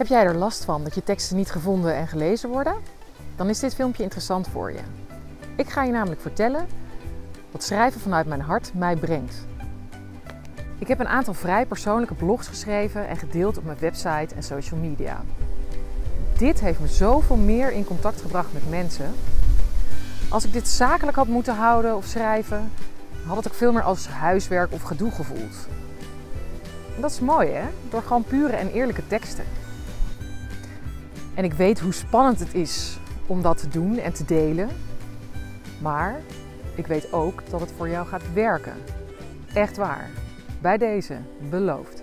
Heb jij er last van dat je teksten niet gevonden en gelezen worden? Dan is dit filmpje interessant voor je. Ik ga je namelijk vertellen wat schrijven vanuit mijn hart mij brengt. Ik heb een aantal vrij persoonlijke blogs geschreven en gedeeld op mijn website en social media. Dit heeft me zoveel meer in contact gebracht met mensen. Als ik dit zakelijk had moeten houden of schrijven, had het ook veel meer als huiswerk of gedoe gevoeld. En dat is mooi hè, door gewoon pure en eerlijke teksten. En ik weet hoe spannend het is om dat te doen en te delen. Maar ik weet ook dat het voor jou gaat werken. Echt waar. Bij deze, beloofd.